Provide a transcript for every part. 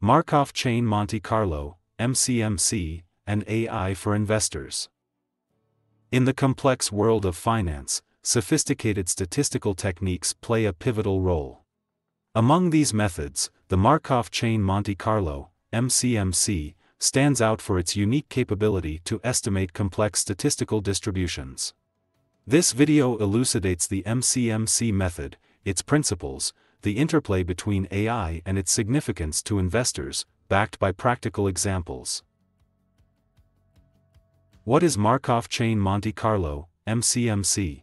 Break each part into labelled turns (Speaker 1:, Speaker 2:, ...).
Speaker 1: Markov Chain Monte Carlo, MCMC, and AI for investors. In the complex world of finance, sophisticated statistical techniques play a pivotal role. Among these methods, the Markov Chain Monte Carlo, MCMC, stands out for its unique capability to estimate complex statistical distributions. This video elucidates the MCMC method, its principles, the interplay between AI and its significance to investors, backed by practical examples. What is Markov Chain Monte Carlo, MCMC?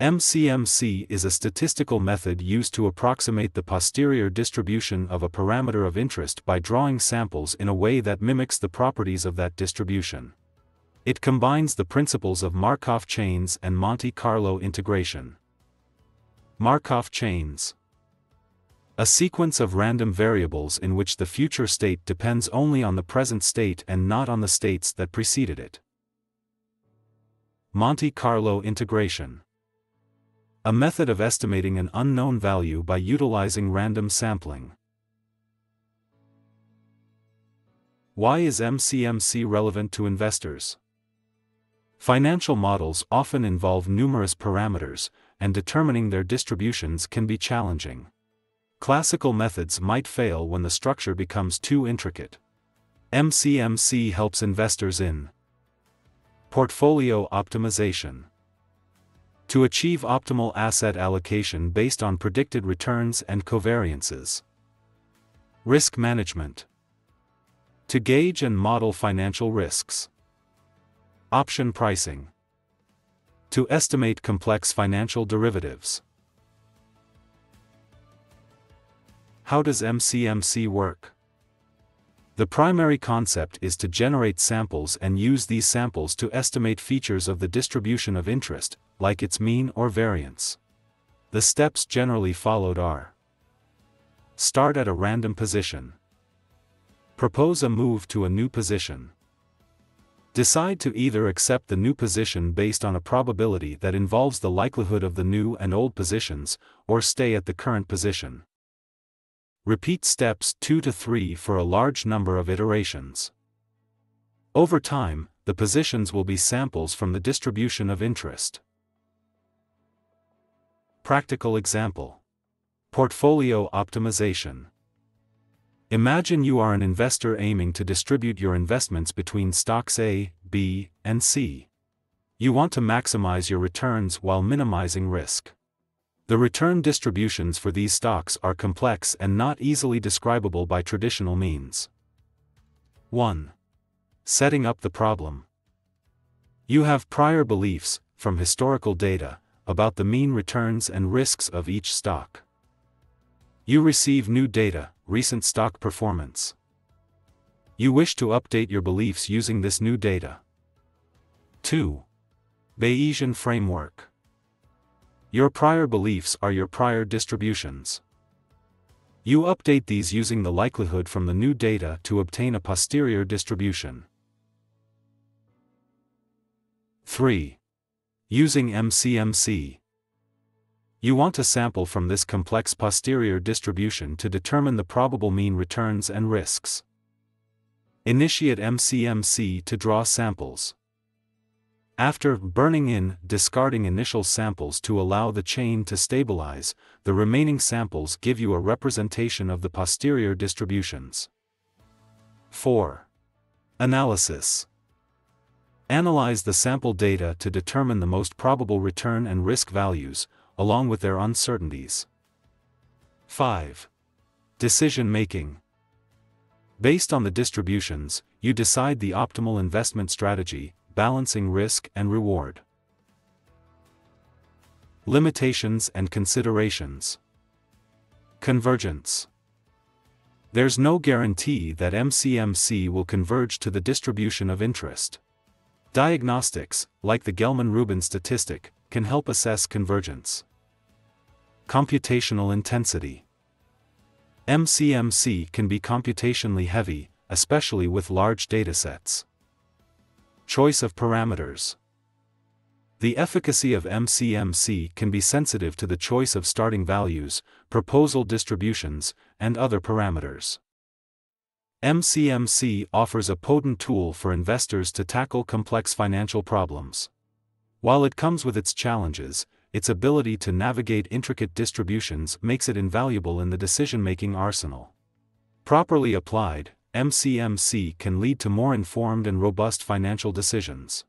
Speaker 1: MCMC is a statistical method used to approximate the posterior distribution of a parameter of interest by drawing samples in a way that mimics the properties of that distribution. It combines the principles of Markov chains and Monte Carlo integration. Markov chains A sequence of random variables in which the future state depends only on the present state and not on the states that preceded it. Monte Carlo integration a method of estimating an unknown value by utilizing random sampling. Why is MCMC relevant to investors? Financial models often involve numerous parameters, and determining their distributions can be challenging. Classical methods might fail when the structure becomes too intricate. MCMC helps investors in portfolio optimization to achieve optimal asset allocation based on predicted returns and covariances. Risk management. To gauge and model financial risks. Option pricing. To estimate complex financial derivatives. How does MCMC work? The primary concept is to generate samples and use these samples to estimate features of the distribution of interest, like its mean or variance. The steps generally followed are Start at a random position. Propose a move to a new position. Decide to either accept the new position based on a probability that involves the likelihood of the new and old positions, or stay at the current position. Repeat steps 2 to 3 for a large number of iterations. Over time, the positions will be samples from the distribution of interest. Practical example Portfolio optimization. Imagine you are an investor aiming to distribute your investments between stocks A, B, and C. You want to maximize your returns while minimizing risk. The return distributions for these stocks are complex and not easily describable by traditional means. 1. Setting up the problem. You have prior beliefs, from historical data, about the mean returns and risks of each stock. You receive new data, recent stock performance. You wish to update your beliefs using this new data. 2. Bayesian Framework your prior beliefs are your prior distributions. You update these using the likelihood from the new data to obtain a posterior distribution. 3. Using MCMC. You want to sample from this complex posterior distribution to determine the probable mean returns and risks. Initiate MCMC to draw samples. After burning in, discarding initial samples to allow the chain to stabilize, the remaining samples give you a representation of the posterior distributions. 4. Analysis. Analyze the sample data to determine the most probable return and risk values, along with their uncertainties. 5. Decision making. Based on the distributions, you decide the optimal investment strategy, balancing risk and reward. Limitations and considerations. Convergence. There's no guarantee that MCMC will converge to the distribution of interest. Diagnostics, like the Gelman-Rubin statistic, can help assess convergence. Computational intensity. MCMC can be computationally heavy, especially with large datasets. Choice of parameters. The efficacy of MCMC can be sensitive to the choice of starting values, proposal distributions, and other parameters. MCMC offers a potent tool for investors to tackle complex financial problems. While it comes with its challenges, its ability to navigate intricate distributions makes it invaluable in the decision making arsenal. Properly applied, MCMC can lead to more informed and robust financial decisions.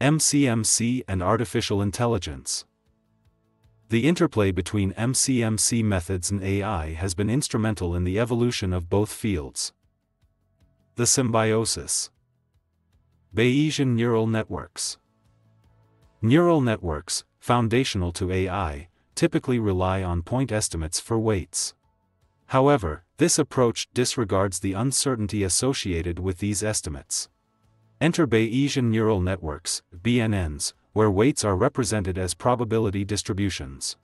Speaker 1: MCMC and Artificial Intelligence The interplay between MCMC methods and AI has been instrumental in the evolution of both fields. The symbiosis Bayesian neural networks Neural networks, foundational to AI, typically rely on point estimates for weights. However, this approach disregards the uncertainty associated with these estimates. Enter Bayesian neural networks, BNNs, where weights are represented as probability distributions.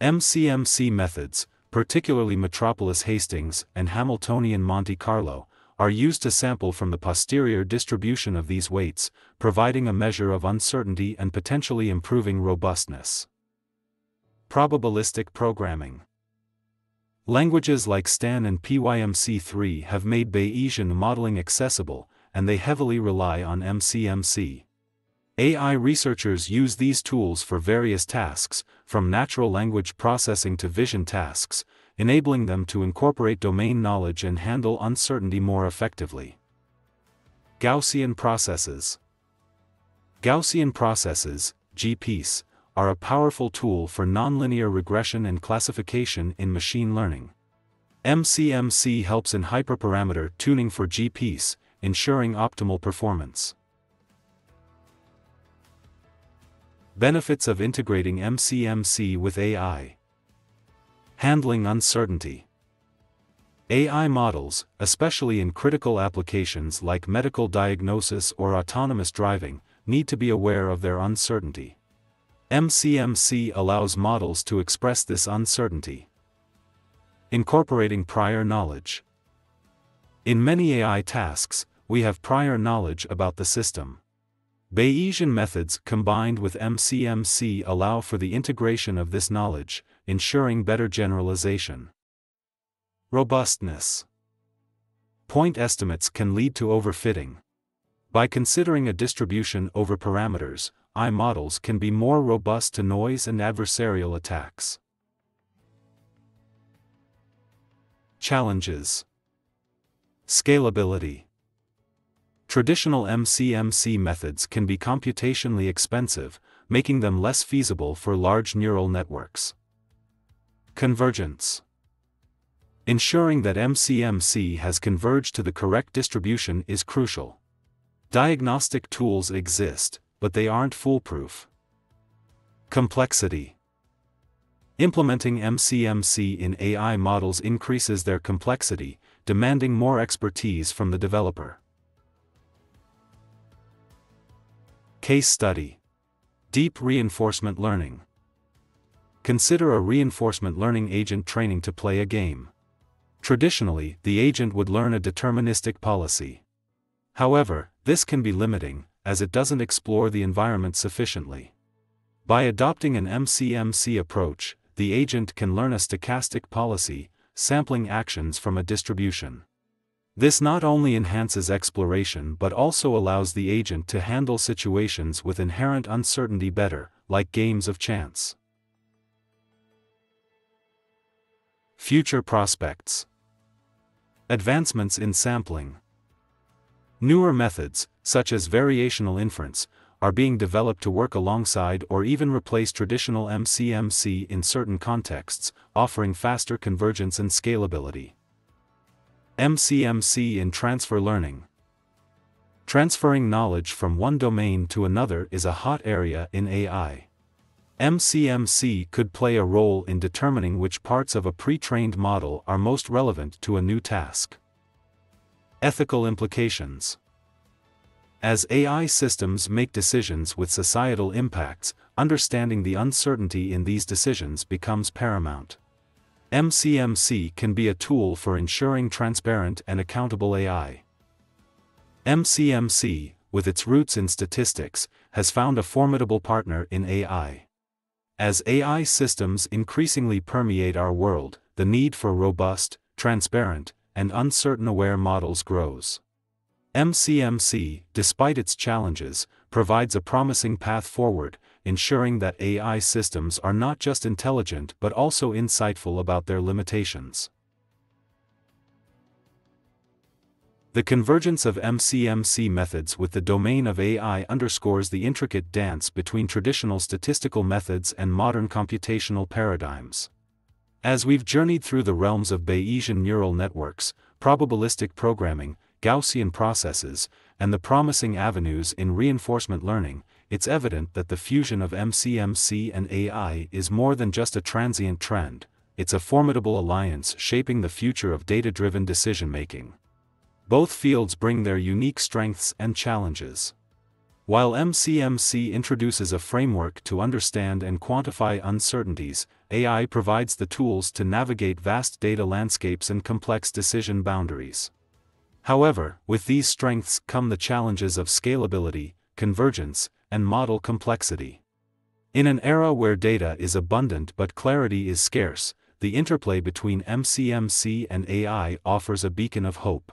Speaker 1: MCMC methods, particularly Metropolis Hastings and Hamiltonian Monte Carlo, are used to sample from the posterior distribution of these weights, providing a measure of uncertainty and potentially improving robustness. Probabilistic Programming Languages like STAN and PYMC3 have made Bayesian modeling accessible, and they heavily rely on MCMC. AI researchers use these tools for various tasks, from natural language processing to vision tasks, enabling them to incorporate domain knowledge and handle uncertainty more effectively. Gaussian processes Gaussian processes, GPs, are a powerful tool for nonlinear regression and classification in machine learning. MCMC helps in hyperparameter tuning for GPs, ensuring optimal performance. Benefits of integrating MCMC with AI Handling uncertainty. AI models, especially in critical applications like medical diagnosis or autonomous driving, need to be aware of their uncertainty. MCMC allows models to express this uncertainty. Incorporating prior knowledge. In many AI tasks, we have prior knowledge about the system. Bayesian methods combined with MCMC allow for the integration of this knowledge, ensuring better generalization. Robustness Point estimates can lead to overfitting. By considering a distribution over parameters, AI models can be more robust to noise and adversarial attacks. Challenges Scalability Traditional MCMC methods can be computationally expensive, making them less feasible for large neural networks. Convergence Ensuring that MCMC has converged to the correct distribution is crucial. Diagnostic tools exist, but they aren't foolproof. Complexity Implementing MCMC in AI models increases their complexity, demanding more expertise from the developer. Case Study Deep Reinforcement Learning Consider a reinforcement learning agent training to play a game. Traditionally, the agent would learn a deterministic policy. However, this can be limiting, as it doesn't explore the environment sufficiently. By adopting an MCMC approach, the agent can learn a stochastic policy, sampling actions from a distribution. This not only enhances exploration but also allows the agent to handle situations with inherent uncertainty better, like games of chance. Future prospects Advancements in sampling. Newer methods, such as variational inference, are being developed to work alongside or even replace traditional MCMC in certain contexts, offering faster convergence and scalability. MCMC in Transfer Learning Transferring knowledge from one domain to another is a hot area in AI. MCMC could play a role in determining which parts of a pre-trained model are most relevant to a new task. Ethical implications As AI systems make decisions with societal impacts, understanding the uncertainty in these decisions becomes paramount. MCMC can be a tool for ensuring transparent and accountable AI. MCMC, with its roots in statistics, has found a formidable partner in AI. As AI systems increasingly permeate our world, the need for robust, transparent, and uncertain aware models grows. MCMC, despite its challenges, provides a promising path forward, ensuring that AI systems are not just intelligent but also insightful about their limitations. The convergence of MCMC methods with the domain of AI underscores the intricate dance between traditional statistical methods and modern computational paradigms. As we've journeyed through the realms of Bayesian neural networks, probabilistic programming, Gaussian processes, and the promising avenues in reinforcement learning, it's evident that the fusion of MCMC and AI is more than just a transient trend, it's a formidable alliance shaping the future of data driven decision making. Both fields bring their unique strengths and challenges. While MCMC introduces a framework to understand and quantify uncertainties, AI provides the tools to navigate vast data landscapes and complex decision boundaries. However, with these strengths come the challenges of scalability, convergence, and model complexity. In an era where data is abundant but clarity is scarce, the interplay between MCMC and AI offers a beacon of hope.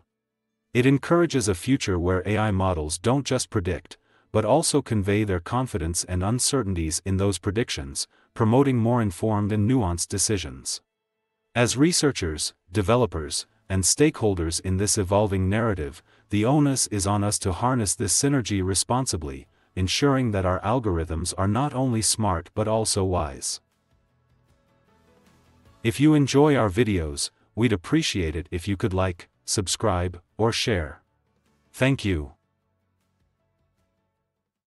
Speaker 1: It encourages a future where AI models don't just predict, but also convey their confidence and uncertainties in those predictions, promoting more informed and nuanced decisions. As researchers, developers, and stakeholders in this evolving narrative, the onus is on us to harness this synergy responsibly, ensuring that our algorithms are not only smart but also wise. If you enjoy our videos, we'd appreciate it if you could like, subscribe, or share. Thank you.